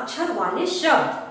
अक्षर वाले शब्द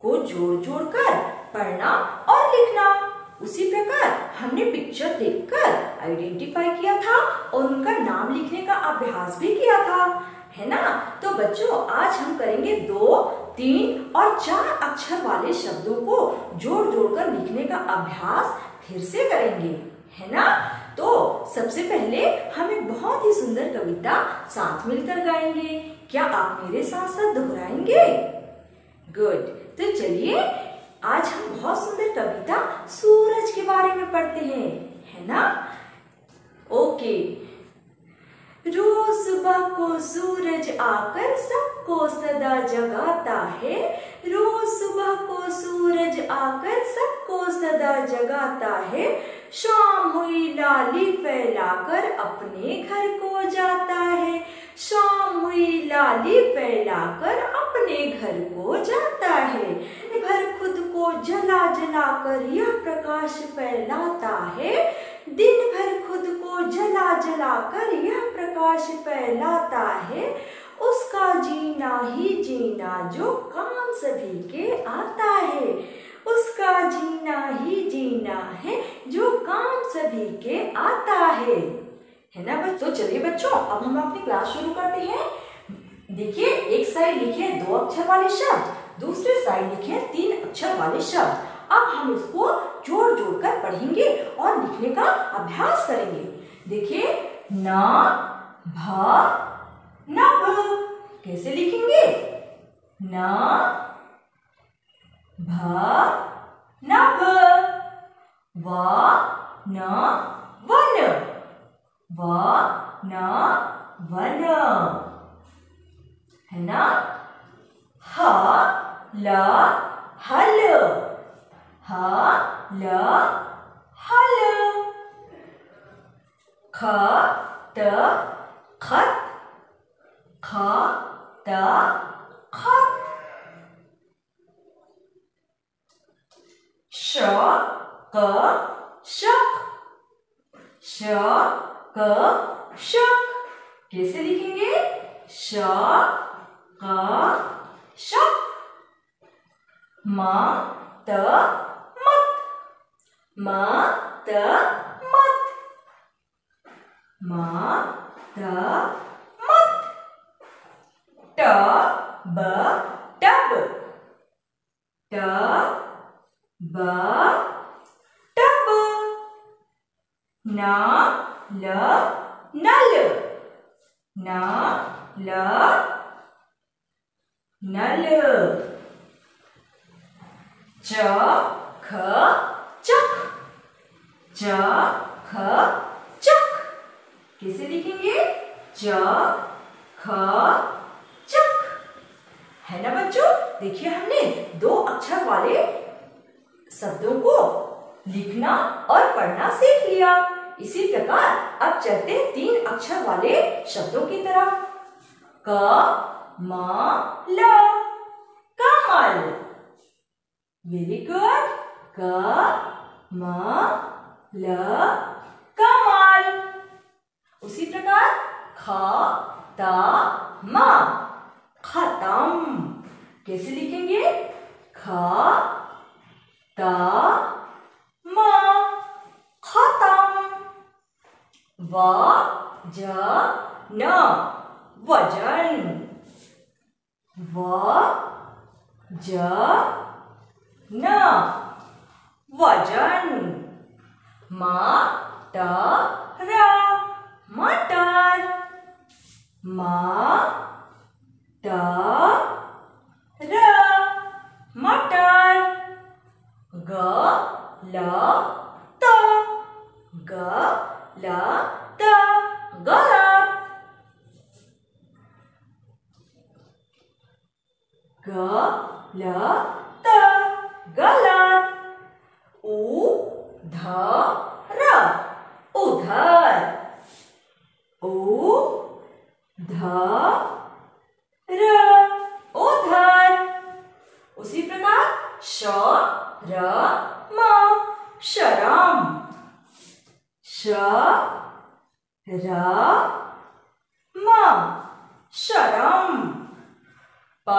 को जोड़ जोड़ कर पढ़ना और लिखना। उसी प्रकार हमने पिक्चर देखकर आइडेंटिफाई किया था और उनका नाम लिखने का अभ्यास भी किया था, है ना? तो बच्चों, आज हम करेंगे दो, तीन और चार अक्षर वाले शब्दों को जोड़ जोड़ कर लिखने का अभ्यास फिर से करेंगे, है ना? तो सबसे पहले हम एक बहुत ही सुंदर कविता साथ मिलकर गाएँगे। क्या आप मेरे साथ साथ दोहराएँगे? गुड तो चलिए, आज हम बहुत सुंदर कविता सूरज के बारे में पढ़ते हैं, है ना? ओके रोज सुबह को सूरज आकर सबको सदा जगाता है। रोज सुबह को सूरज आकर सबको सदा जगाता है। शाम हुई लाली फैलाकर अपने घर को जाता है। शाम हुई लाली फैलाकर अपने घर को जाता है। घर खुद को जला जला कर यह प्रकाश फैलाता है। दिन भर खुद को जला जला कर यह प्रकाश फैलाता है। उसका जीना ही जीना जो काम सभी के आता है। उसका जीना ही जीना है जो काम सभी के आता है। है ना बच्चों? चलिए बच्चों, अब हम अपनी क्लास शुरू करते हैं। देखिए, एक साइड लिखे दो अक्षर वाले शब्द, दूसरे साइड लिखे तीन अक्षर वाले शब्द। अब हम इसको जोड़ जोड़ कर पढ़ेंगे और लिखने का अभ्यास करेंगे। देखिए, न, भ नभ कैसे लिखेंगे? न, भ नभ व, न, वन। व, न, वन। है ना? ह, ल, हल। ह ल हल ख त खत ख त खत श क शक श क शक कैसे लिखेंगे? श क शक म त म मत मत ट ब टब ट ब टब न ल नल न ल नल च ख ख, चक। कैसे लिखेंगे? च, ख, चक। है ना बच्चों? देखिए हमने दो अक्षर वाले शब्दों को लिखना और पढ़ना सीख लिया। इसी प्रकार अब चलते हैं तीन अक्षर वाले शब्दों की तरफ़। क, म, ल। कमल। वेरी गुड क, म ल, कमल। उसी प्रकार ख त म। खत्म। कैसे लिखेंगे? ख त म। खत्म। व, ज, न। वज़न। व, ज, न। वज़न। म ट र मटर म र उधर उ ध र उधर। उसी प्रकार श, र, म, शरम। श, र, म शरम प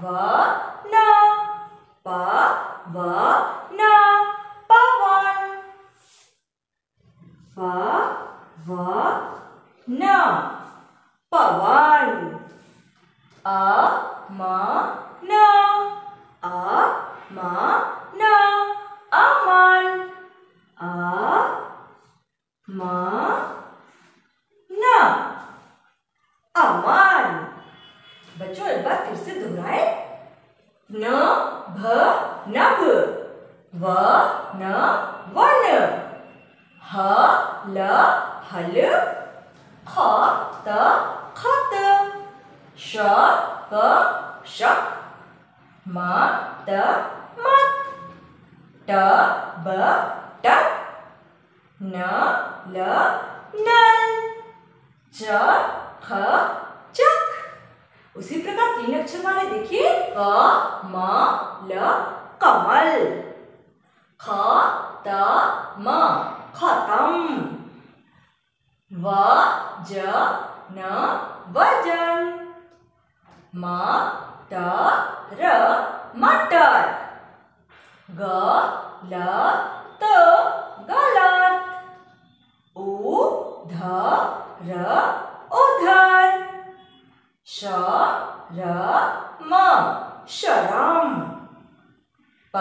व न प व न पवन प व न पवन अ म न अ म न अमन अ म न अमन बच्चों, एक बार फिर से दोहराए। न, भ, नभ। व, न, वन। ह, ल, हल। ख, त, खत। श क शक म, त ट उसी प्रकार तीन अक्षर वाले देखिए, क, म, ल, कमल। ख, त, म, खतम। व, ज, न, वज़न। म, त, र, मटर। ग ल त गलत उ ध र उधर श र म शरम। प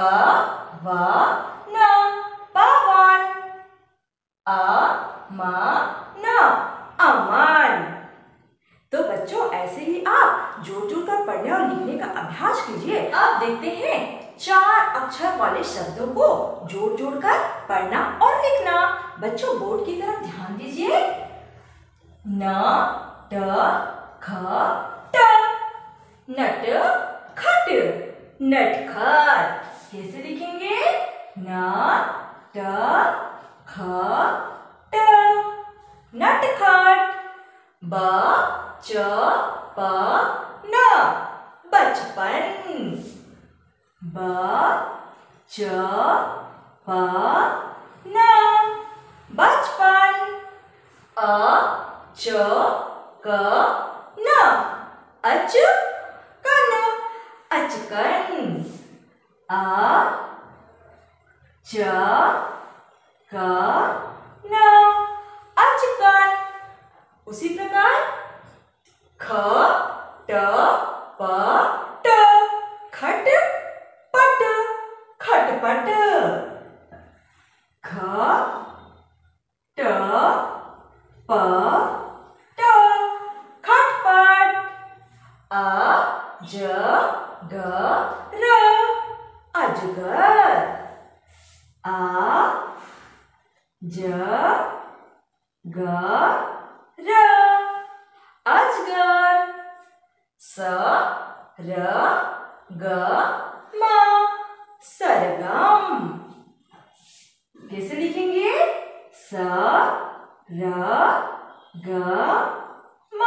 व न पवन। अ म न अमन। तो बच्चों, ऐसे ही आप जोड़ जोड़ कर पढ़ने और लिखने का अभ्यास कीजिए। अब देखते हैं चार अक्षर वाले शब्दों को जोड़ जोड़ कर पढ़ना और लिखना। बच्चों, बोर्ड की तरफ़ ध्यान दीजिए। न, ट, ख, ट। नट, खट। नटखट कैसे लिखेंगे? न, ट, ख, ट। नटखट ब, च, प, न। बचपन। ब, च, प, न। बचपन। अ, च, क, न। अच कन अचकन। आ च, क, न। अचकन। उसी प्रकार ख, ट, प, ट। खट। खटपट ख, ट, प, ट। खटपट। अ, ज, ग, र। अजगर। ज, ग, र। अजगर। स, र, ग, म। सरगम। कैसे लिखेंगे? स र ग म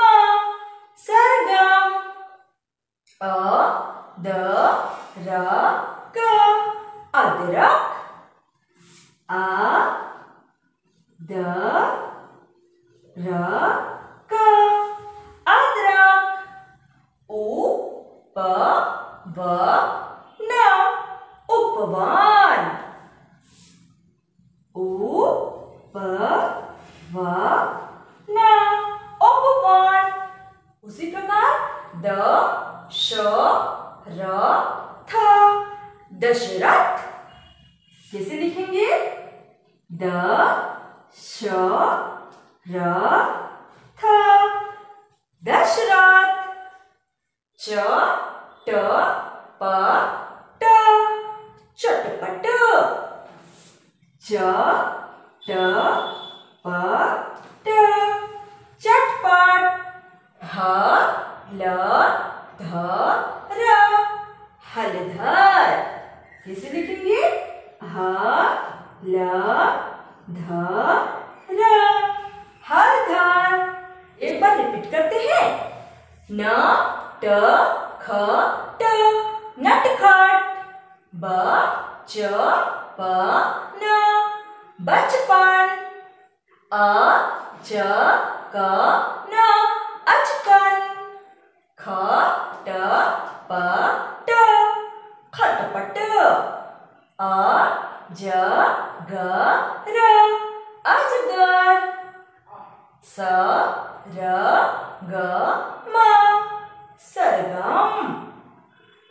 सरगम। अ द र क अदरक। आ द र क अदरक। उ प न उपवन। उ प व न उपवन। उसी प्रकार द श र थ दशरथ कैसे लिखेंगे द श र थ दशरथ। च ट प चटपट। च ट प ट चटपट। ह ल ध र हलधर। कैसे लिखेंगे ह ल ध र हलधर। एक बार रिपीट करते हैं। न ट ख ट नटखट। ब च प न बचपन अ ज क न अचकन ख ट प ट खटपट अ ज ग र अजगर स र ग म सरगम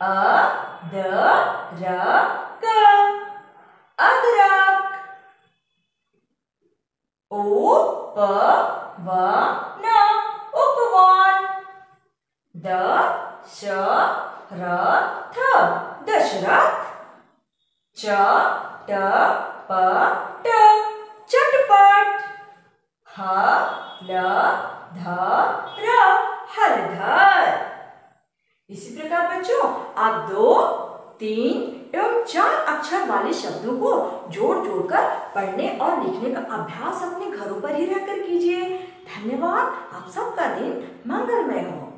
अ द र ग अदरक। ओ प व न उपवन। द श र थ दशरथ। च ट प ट चटपट। ह ल ध र हलधर। इसी प्रकार बच्चों, आप दो, तीन एवं चार अक्षर वाले शब्दों को जोड़ जोड़ कर पढ़ने और लिखने का अभ्यास अपने घरों पर ही रहकर कीजिए। धन्यवाद। आप सबका दिन मंगलमय हो।